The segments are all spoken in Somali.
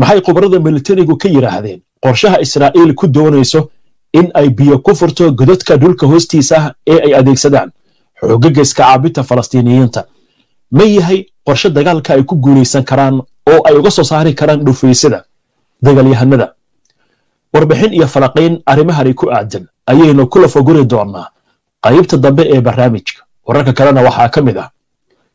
maxay khubarada militarigu ka yidhaahdeen qorshaha israa'iil ku doonayso in ay biyo ku furto godadka dhulka hoostiisa ee ay adeegsadaan. Xoogaga caabinta falastiiniyiinta. Ma yahay qorshe dagaalka ay ku guulaysan karaan oo ay uga soo saari karaan dhufaysyada dagaalyahanada warbixin iyo falaqayn arrimahani ku aadan ayaynu kula foguri doonnaa qaybta dambe ee barnaamijka. Wararka kalena waxaa ka mid ah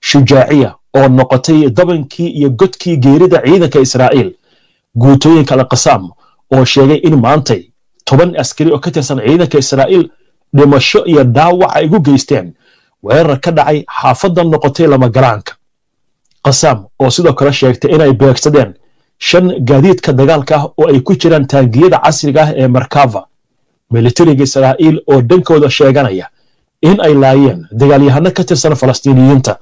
shujaaciya oo noqotay dabankii iyo godkii geerida ciidanka israa'iil guutooyinka alqasaam oo sheegay in maantay toban askari oo ka tirsan ciidanka israa'iil dhimasho iyo dhaawac ay gu geysteen. Weerar ka dhacay xaafadda noqotay lamagalaanka qasaam oo sidoo kale sheegtay inay beegsadeen shan gaadiidka dagaalka ah oo ay ku jiraan taangiyada casriga ah ee markava. Militariga israa'iil oo dhankooda sheeganaya in ay laayeen dagaalyahano ka tirsan falastiiniyiinta.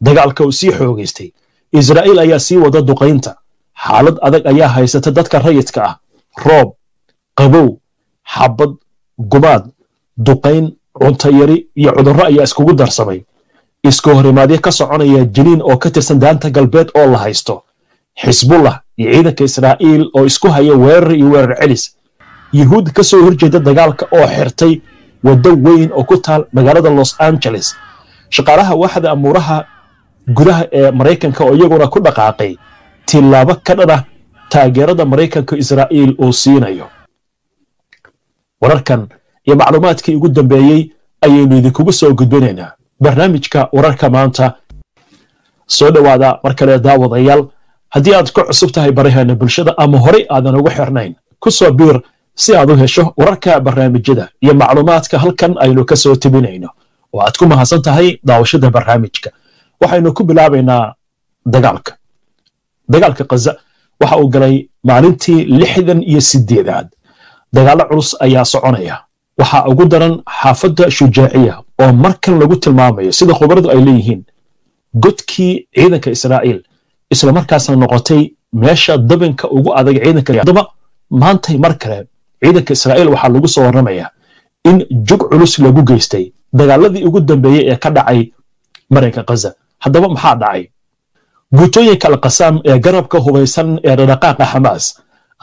Dagaalka uu sii xoogaystay israa'iil ayaa sii wada duqaynta xaalad adag ayaa haysata dadka rayidka ah. Roob qabow xabad gumaad duqayn cuntayari iyo cudurro ayaa iskugu darsamay. Isku horimaadyo ka soconaya jiniin oo ka tirsan daanta galbeed oo la haysto. Xisbullah iyo ciidanka israa'iil oo isku haya weerar iyo weerar celis. Yuhuud ka soo horjeeda dagaalka oo xirtay waddo weyn oo ku taal magaalada los angeles. Shaqaalaha waaxda amuuraha gudaha ee maraykanka oo iyaguna ku dhaqaaqay tilaabo ka dhan ah taageerada maraykanka israa'iil uu siinayo. Wararkan iyo macluumaadkii ugu dambeeyey ayaynu idinkugu soo gudbinaynaa barnaamijka wararka maanta. Soo dhowaada mar kale daawadayaal haddii aad ku cusub tahay baraheena bulshada ama horey aadan ugu xirnayn ku soo biir si aad u hesho wararka barnaamijyada iyo macluumaadka halkan aynu ka soo tebinayno oo aad ku mahadsan tahay daawashada barnaamijka. Waxaynu ku bilaabaynaa dagaalka dagaalka kaza waxa uu galay maalintii lixdan iyo sideedaad dagaallo culus ayaa soconaya. Waxaa ugu daran xaafadda shujaaciya oo markan lagu tilmaamayo sida khubaradu ay leeyihiin godkii ciidanka israa'iil isla markaasna noqotay meesha dabinka ugu adag ciidanka maantay mar kale ciidanka israa'iil waxaa lagu soo warramayaa in jug culus lagu geystay. Dagaaladii ugu dambeeyey ee ka dhacay marinka kaza haddaba maxaa dhacay guutooyinka alqasaam ee garabka hubaysan ee dhadhaqaaqa xamaas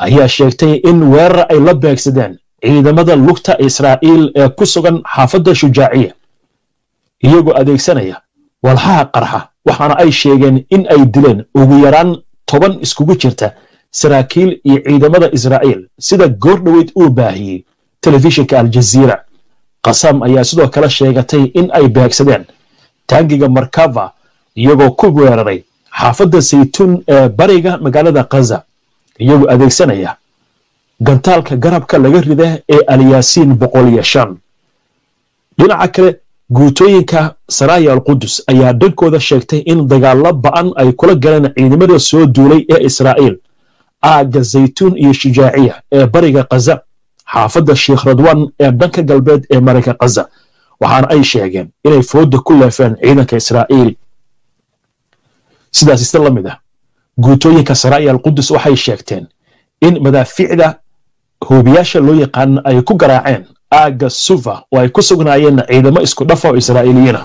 ayaa sheegtay in weerar ay la beegsadeen ciidamada lugta israa'iil ee ku sugan xaafadda shujaaciya iyagoo adeegsanaya walxaha qarxa waxaana ay sheegeen in ay dileen ugu yaraan toban iskugu jirta saraakiil iyo ciidamada israa'iil sida goor dhoweyd uu baahiyey telefishinka aljaziira qasam ayaa sidoo kale sheegatay in ay beegsadeen taangiga markava iyagoo ku weeraray xaafadda saytuun ee bariga magaalada kaza iyagoo adeegsanaya gantaalka garabka laga rida ee alyaasiin boqol iyo shan. Dhinaca kale guutooyinka saraya alqudus ayaa dhankooda sheegtay in dagaallo ba'an ay kula galeen ciidamada soo duulay ee israa'iil aagga zaytuun iyo shujaaciya ee bariga kaza xaafadda sheikh radwan ee dhanka galbeed ee marayka kaza waxaana ay sheegeen inay fooda ku leefeen ciidanka israa'iil sidaas ista la mid ah. Guutooyinka saraya alqudus waxay sheegteen in madaafiicda hoobiyaasha loo yaqaan ay ku garaaceen aagga sufa oo ay ku sugnaayeen ciidamo isku dhafa oo israa'iiliyiina.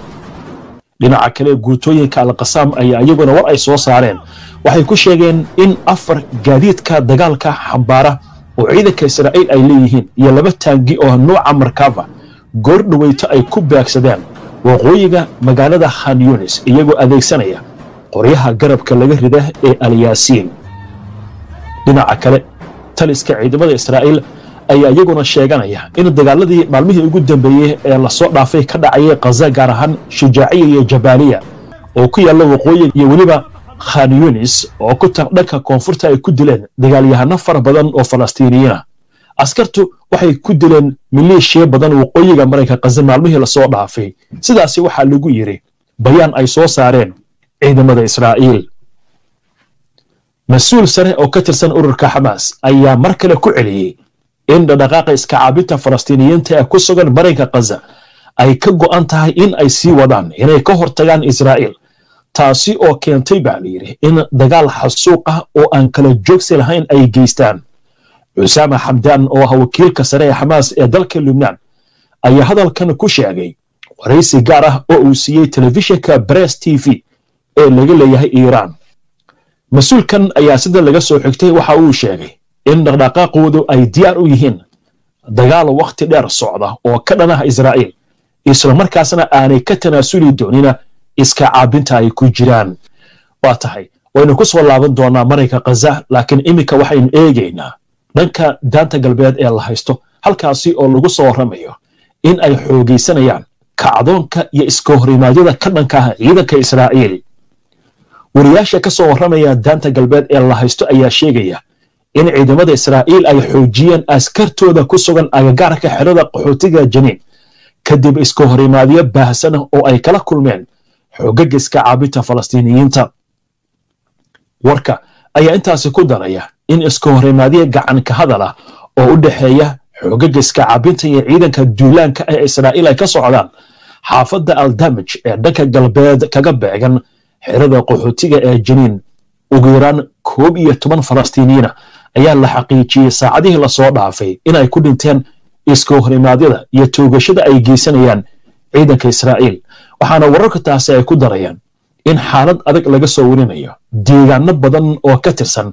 Dhinaca kale guutooyinka alqasaam ayaa iyaguna war ay soo saareen. Waxay ku sheegeen in afar gaadiidka dagaalka xambaara oo ciidanka israa'iil ay leeyihiin iyo laba taangi oo nuuca markava goor dhoweyto ay ku beegsadeen waqooyiga magaalada khan yunis iyagoo adeegsanaya qoryaha garabka laga rida ee alyaasiin dhinaca kale taliska ciidamada israa'iil ayaa iyaguna sheeganaya in dagaaladii maalmihii ugu dambeeyey ee la soo dhaafay ka dhacayay kaza gaar ahaan shujaaciya iyo jabaaliya oo ku yaalla waqooyiga iyo weliba khan yunis oo ku tan dhanka koonfurta ay ku dileen dagaalyahano fara badan oo falastiiniyiina. Askartu waxay ku dileen maleeshiya badan waqooyiga marayka kaza maalmihii la soo dhaafay. Sidaasi waxaa lagu yidhi bayaan ay soo saareen ciidamada israa'iil. Mas'uul sare oo ka tirsan ururka xamaas ayaa mar kale ku celiyey in dhadhaqaaqa iska caabinta falastiiniyiinta ee ku sugan marinka kaza ay ka go'an tahay in ay sii wadaan inay ka hortagaan israa'iil taasi oo keentay baa la yidhi in dagaal xasuuq ah oo aan kala joogsi lahayn ay geystaan. Cusaama xamdaan oo ah wakiilka sare ee xamaas ee dalka lubnaan ayaa hadalkan ku sheegay waraysi gaar ah oo uu siiyey telefishinka bress t v ee laga leeyahay iiraan mas'uulkan ayaa sida laga soo xigtay waxa uu sheegay in dhaqdhaqaaqoodu ay diyaar u yihiin dagaal wakhti dheer socda oo ka dhan ah israa'iil islamarkaasna aanay ka tanaasuli doonina iska caabinta ay ku jiraan. Waa tahay waynu ku soo laaban doonaa marayka khaza laakiin iminka waxaynu eegaynaa dhanka daanta galbeed ee la haysto halkaasi oo lagu soo warramayo in ay xoogaysanayaan kacdoonka iyo iska horimaadyada ka dhanka ah ciidanka israa'iil wariyaasha ka soo warramaya daanta galbeed ee la haysto ayaa sheegaya in ciidamada israa'iil ay xoojiyeen askartooda ku sugan agagaarka xerada qaxootiga janiin. Kadib iska horimaadyo baahsan oo ay kala kulmeen xoogaga iska caabinta falastiiniyiinta. Warka ayaa intaasi ku daraya in iska horimaadyo gacan ka hadal ah oo u dhexeeya xoogaga iska caabinta iyo ciidanka duulaanka ee israa'iil ay ka socdaan xaafadda aldamij ee dhanka galbeed kaga beegan xerada qaxootiga ee janiin ugu yaraan koob iyo toban falastiiniyiina ayaa la xaqiijiyey saacadihii la soo dhaafay inay ku dhinteen iska horimaadyada iyo toogashada ay geysanayaan ciidanka israa'iil. Waxaana wararka taasi ay ku darayaan in xaalad adag laga soo warinayo deegaano badan oo ka tirsan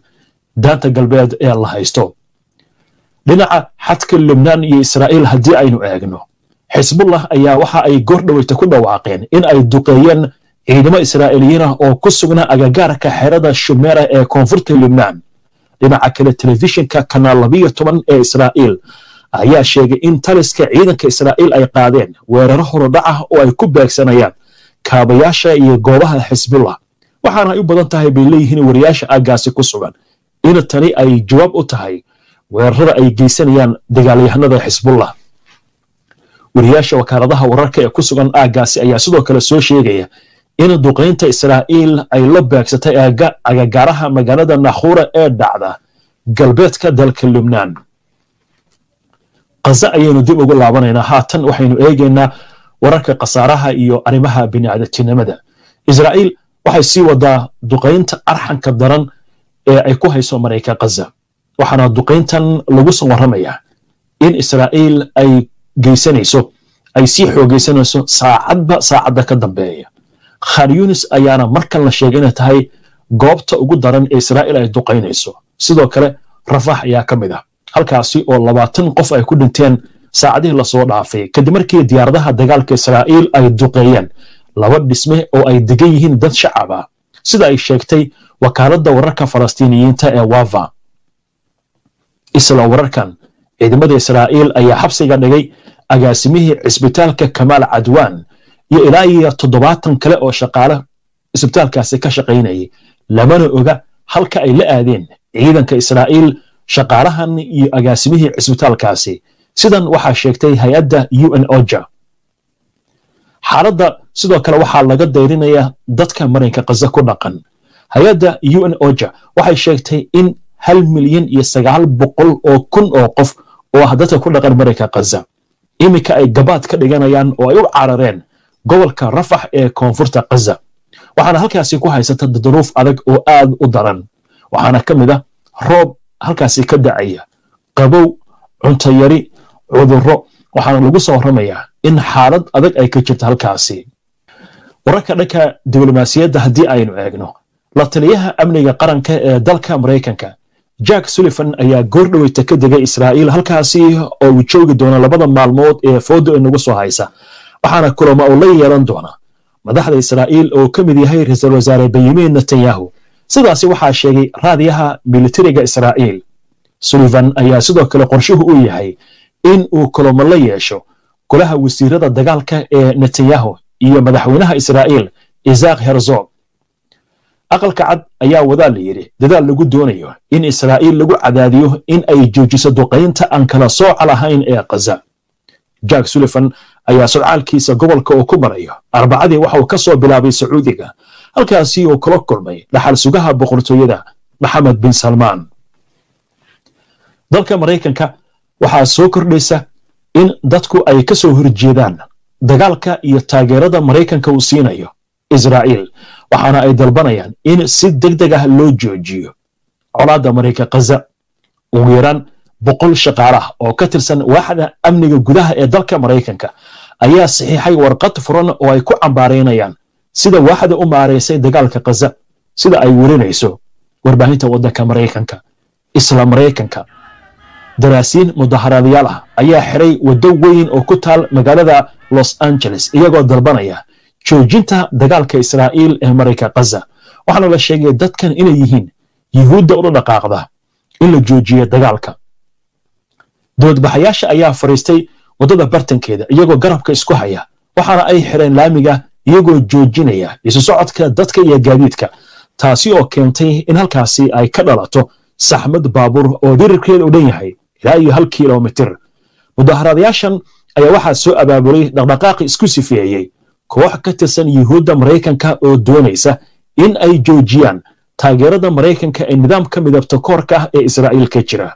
daanta galbeed ee la haysto. Dhinaca xadka lubnaan iyo israa'iil haddii aynu eegno xisbullah ayaa waxa ay goor dhoweyta ku dhawaaqeen in ay duqeeyeen ciidamo israa'iiliyiin ah oo ku sugnaa agagaarka xerada shumeera ee koonfurta lubnaan dhinaca kale telefishinka kanaal labiyo toban ee israa'iil ayaa sheegay in taliska ciidanka israa'iil ay qaadeen weeraro horodhac ah oo ay ku beegsanayaan kaabayaasha iyo goobaha xisbullah waxaana ay u badan tahay bay leeyihiin wariyaasha aaggaasi ku sugan. In tani ay jawaab u tahay weerarada ay geysanayaan dagaalyahanada xisbullah wariyaasha wakaaladaha wararka ee ku sugan aaggaasi ayaa sidoo kale soo sheegaya in duqaynta israa'iil ay la beegsatay agagaaraha magaalada nakhuura ee dhacda galbeedka dalka lubnaan. Kaza ayaynu dib ugu laabanaynaa. Haatan waxaynu eegaynaa wararka khasaaraha iyo arrimaha bini'aadatinimada israa'iil waxay sii wadaa duqaynta arxanka daran ee ay ku hayso marayka kaza waxaana duqayntan lagu soo warramayaa in israa'iil ay geysanayso ay sii xoogaysanayso saacadba saacadda ka dambeeya khan yunis ayaana markan la sheegay inay tahay goobta ugu daran ee israa'iil ay duqaynayso. Sidoo kale rafax ayaa ka mid ah. Halkaasi oo labaatan qof ay ku dhinteen saacadihii la soo dhaafay kadib markii diyaaradaha dagaalka israa'iil ay duqeeyeen laba dhisme oo ay degan yihiin dad shacab ah sida ay sheegtay wakaaladda wararka falastiiniyiinta ee wava isla wararkan ciidamada israa'iil ayaa xabsiga dhigay agaasimihii cisbitaalka kamaal cadwaan iyo ilaa iyo toddobaatan kale oo shaqaale isbitaalkaasi ka shaqaynayay lamana oga halka ay la aadeen ciidanka israa'iil shaqaalahan iyo agaasimihii cisbitaalkaasi sidan waxaa sheegtay hay'adda u n oja. Xaaladda sidoo kale waxaa laga dayrinayaa dadka marinka kaza ku dhaqan. Hay'adda u n oja waxay sheegtay in hal milyan iyo sagaal boqol oo kun oo qof oo ah dadka ku dhaqan marinka kaza iminka ay gabaad ka dhiganayaan oo ay u carareen gobolka rafax ee koonfurta kaza waxaana halkaasi ku haysata duruuf adag oo aad u daran. Waxaana ka mid ah roob halkaasi ka dacaya qabow cunto yari cudurro. Waxaana lagu soo warramayaa in xaalad adag ay ka jirta halkaasi. Wararka dhanka diblomaasiyadda haddii aynu eegno la taliyaha amniga qaranka ee dalka maraykanka jack sullivan ayaa goor dhoweyta ka degay israa'iil halkaasi oo uu joogi doono labada maalmood ee foodo inagu soo haysa waxaana kulamo uu la yeelan doona madaxda israa'iil oo ka mid yahay ra'iisul wasaare benyamin netanyahu. Sidaasi waxaa sheegay raadiyaha militariga israa'iil. Sullivan ayaa sidoo kale qorshuhu u yahay in uu kulamo la yeesho golaha wasiirada dagaalka ee netanyahu iyo madaxweynaha israa'iil isaaq herzog. Aqalka cad ayaa wadaa la yidhi dadaal lagu doonayo in israa'iil lagu cadaadiyo in ay joojiso duqaynta aan kala sooca lahayn ee kaza jack sullivan ayaa sodcaalkiisa gobolka uu ku marayo. Arbacadii waxa uu ka soo bilaabay sacuudiga halkaasi uu kula kulmay dhaxal sugaha boqortooyada maxamed bin salmaan. Dalka maraykanka waxaa soo kordhaysa in dadku ay ka soo horjeedaan dagaalka iyo taageerada maraykanka uu siinayo israa'iil waxaana ay dalbanayaan in si deg deg ah loo joojiyo colaadda maraykan kaza ugu yaraan boqol shaqaalah oo ka tirsan waaxda amniga gudaha ee dalka maraykanka ayaa saxiixay warqad furan oo ay ku cambaaraynayaan sida waaxda u maaraysay dagaalka kaza sida ay werinayso warbaahinta waddanka maraykanka isla maraykanka. Daraasiin mudaharaadayaal ah ayaa xiray waddo weyn oo ku taal magaalada los angeles iyagoo dalbanaya joojinta dagaalka israa'iil ee marayka kaza waxaana la sheegay dadkan inay yihiin yuhuudda ula dhaqaaqda in la joojiyo dagaalka doodbaxayaasha ayaa fariistay waddada bartankeeda iyagoo garabka isku haya waxaana ay xireen laamiga iyagoo joojinaya isu socodka dadka iyo gaadiidka taasi oo keentay in halkaasi ay ka dhalato saxmad baabuur oo dirirkeeda u dhan yahay ilaa iyo hal kilomitir mudaharaadayaashan ayaa waxaa soo abaabulay dhaqdhaqaaqi isku sifeeyey koox ka tirsan yuhuudda maraykanka oo doonaysa in ay joojiyaan taageerada maraykanka ee nidaamka midabta koorka ah ee israa'iil ka jira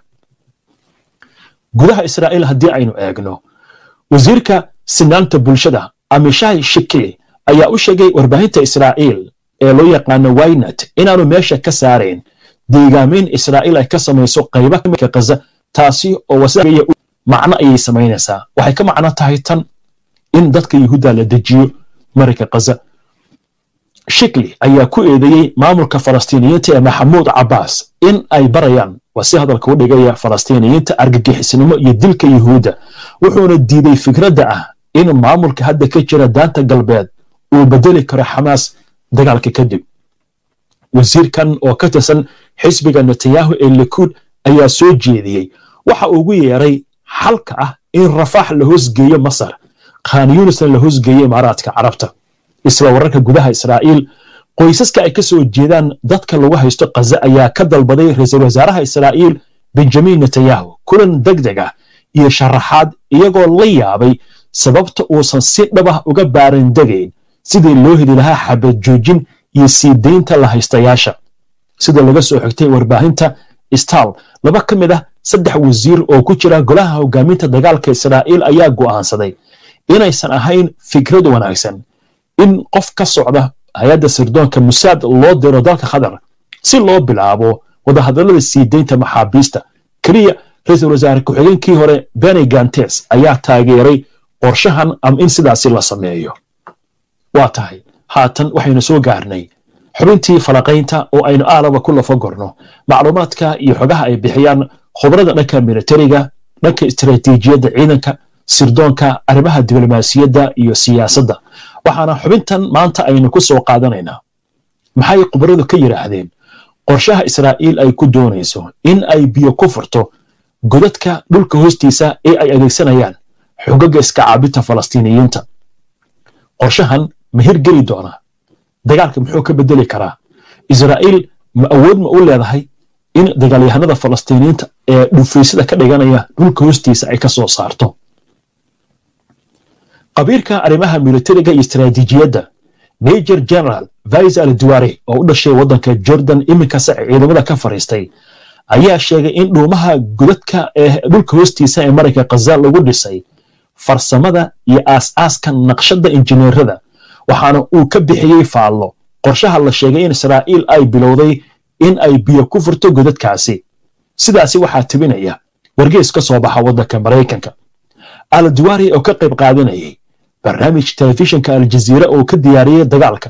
gudaha israa'iil haddii aynu eegno wasiirka sinaanta bulshada amishai shikili ayaa u sheegay warbaahinta israa'iil ee loo yaqaano wynat inaanu meesha ka saarayn deegaameyn israa'iil ay ka samayso qayba kamidka kaza taasi oo wasaya macno ayay samaynaysaa. Waxay ka macno tahay tan in dadka yuhuudda la dejiyo marayka kaza shikli ayaa ku eedeeyey maamulka falastiiniyiinta ee maxamuud cabbaas in ay barayaan waa si hadalka u dhigaya falastiiniyiinta argagixisnimo iyo dilka yuhuudda. Wuxuuna diiday fikradda ah in maamulka hadda ka jira daanta galbeed uu bedeli karo xamaas dagaalka kadib wasiirkan oo ka tirsan xisbiga netanyahu ee likuud ayaa soo jeediyey. Waxa ugu yeeray xalka ah in rafaax la hoosgeeyo masar khan yunisna la hoosgeeyo imaaraadka carabta isla wararka gudaha israa'iil. Qoysaska ay ka soo jeedaan dadka lagu haysto kaza ayaa ka dalbaday ra'iisul wasaaraha israa'iil benjamin netanyahu kulan deg deg ah iyo sharaxaad iyagoo la yaabay sababta uusan si dhabah uga baarandegayn sidii loo heli lahaa xabad joojin iyo sii daynta la haystayaasha. Sida laga soo xigtay warbaahinta stal laba ka mid ah saddex wasiir oo ku jira golaha hogaaminta dagaalka israa'iil ayaa go'aansaday. Inaysan ahayn fikrad wanaagsan in qof ka socda hay'adda sirdoonka musaad loo diro dalka qatar si loo bilaabo wadahadallada sii daynta maxaabiista. Keliya ra'iisul wasaare ku-xigeenkii hore beni gantes ayaa taageeray qorshahan ama in sidaasi la sameeyo. Waa tahay haatan waxaynu soo gaarnay xubintii falaqaynta oo aynu aalaba ku lafagorno macluumaadka iyo xogaha ay bixiyaan khubrada dhanka militariga dhanka istaraatiijiyadda ciidanka sirdoonka arrimaha diblomaasiyadda iyo siyaasadda. Waxaana xubintan maanta aynu ku soo qaadanaynaa. Maxay khubradu ka yidhaahdeen qorshaha israa'iil ay ku doonayso in ay biyo ku furto godadka dhulka hoostiisa ee ay adeegsanayaan xogaga iska caabinta falastiiniyiinta. Qorshahan ma hirgeli doonaa dagaalka muxuu ka bedeli karaa? Israa'iil ma awood ma u leedahay in dagaalyahanada falastiiniyiinta ee dhufaysada ka dhiganaya dhulka hoostiisa ay ka soo saarto qabiirka arrimaha militariga iyo istaraatiijiyadda major general vais al duware oo u dhashay waddanka jordan iminkase ciidamada ka fariistay ayaa sheegay in dhuumaha godadka ee dhulka hoostiisa ee marayka khaza lagu dhisay farsamada iyo aas-aaska naqshadda injineerada waxaana uu ka bixiyey faallo. Qorshaha la sheegay in israa'iil ay bilowday in ay biyo ku furto godadkaasi. Sidaasi waxaa tebinaya wargees ka soo baxa waddanka maraykanka alduwari oo ka qayb qaadanayay barnaamij telefishinka aljaziira oo ka diyaariyey dagaalka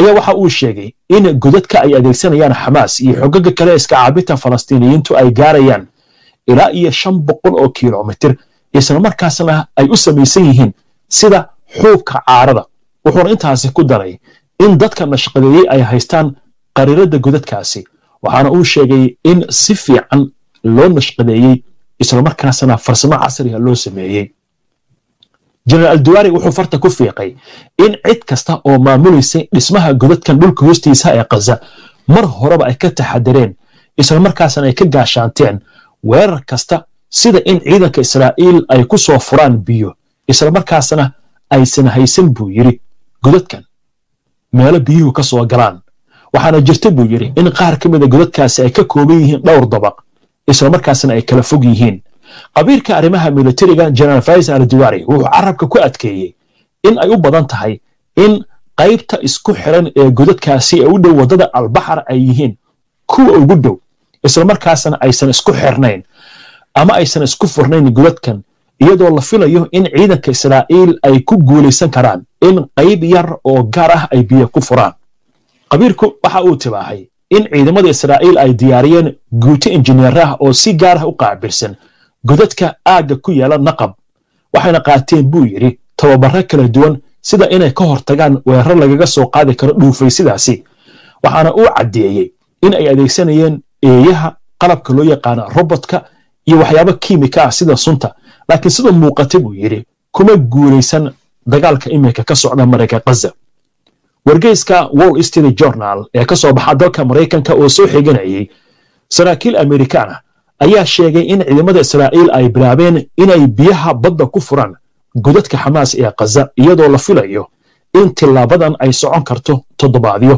ayaa waxa uu sheegay in godadka ay adeegsanayaan xamaas iyo xogaga kale iska caabinta falastiiniyiintu ay gaarayaan ilaa iyo shan boqol oo kilomitir isla markaasna ay u samaysan yihiin sida xuubka caarada. Wuxuuna intaasi ku daray in dadka nashqadeeyey ay haystaan qariirada godadkaasi waxaana uu sheegay in si fiican loo nashqadeeyey islamarkaasna farsamo casriga loo sameeyey jenaraal duwari wuxuu farta ku fiiqay in cid kasta oo maamulaysa dhismaha godadkan dhulka hoostiisa ee kaza mar horeba ay ka taxadireen islamarkaasna ay ka gaashaanteen. Weerar kasta sida in ciidanka israa'iil ay ku soo furaan biyo islamarkaasna aysan haysan buu yidhi godadkan meelo biyuhu ka soo galaan. Waxaana jirta buu yidhi in qaar ka mida godadkaasi ay ka kooban yihiin dhowr dabaq islamarkaasna ay kala fog yihiin qabiirka arrimaha militariga jenaraal fais al duwari wuxuu carabka ku adkeeyey in ay u badan tahay in qaybta isku xiran ee godadkaasi ee u dhow waddada albaxar ay yihiin kuwa ugu dhow islamarkaasna aysan isku xirnayn ama aysan isku furnayn godadkan iyadoo la filayo in ciidanka israa'iil ay ku guulaysan karaan in qayb yar oo gaar ah ay biyo ku furaan. Qabiirku waxa uu tibaahay in ciidamada israa'iil ay diyaariyeen guuto injineer ah oo si gaar ah u qaabilsan godadka aagga ku yaalla naqab. Waxayna qaateen buu yidhi tababaro kala duwan sida inay ka hortagaan weerar lagaga soo qaadi karo dhuufaysidaasi waxaana uu caddeeyey in ay adeegsanayeen eeyaha qalabka loo yaqaana robotka iyo waxyaabo kiimika ah sida sunta. Laakiin sida muuqata buu yidhi kuma guulaysan dagaalka iminka ka socda marayka kaza wargeyska wall street journal ee ka soo baxa dalka maraykanka oo soo xiganayay saraakiil amerikaan ah ayaa sheegay in ciidamada israa'iil ay bilaabeen inay biyaha badda ku furaan godadka xamaas ee kaza iyadoo la filayo in tilaabadan ay socon karto toddobaadyo.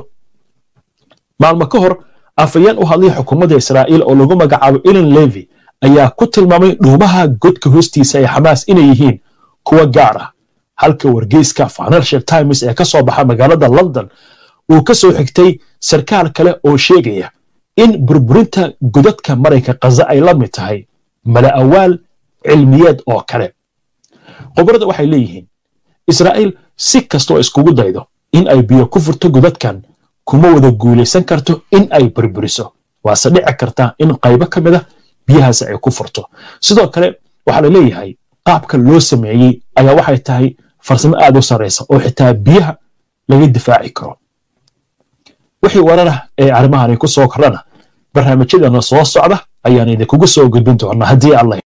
Maalmo ka hor afayeen u hadlay xukuumadda israa'iil oo lagu magacaabo elen levy ayaa ku tilmaamay dhuumaha godka hoostiisa ee xamaas inay yihiin kuwa gaar ah halka wargeyska financial times ee ka soo baxa magaalada london uu ka soo xigtay sarkaal kale oo sheegaya in burburinta godadka marayka kaza ay la mid tahay mala awaal cilmiyeed oo kale. Khubarada waxay leeyihiin israa'iil si kastoo iskugu daydo in ay biyo ku furto godadkan kuma wada guulaysan karto in ay burburiso. Waase dhici karta in qaybo ka mid a biyahaasi ay ku furto. Sidoo kale waxaa la leeyahay qaabka loo sameeyey ayaa waxay tahay farsamo aad u sarraysa oo xitaa biyaha laga difaaci karo. Wixii wararah ee arrimahani ku soo kordhana barnaamijyadana soo socda ayaan idinkugu soo gudbin doonaa. Haddii allah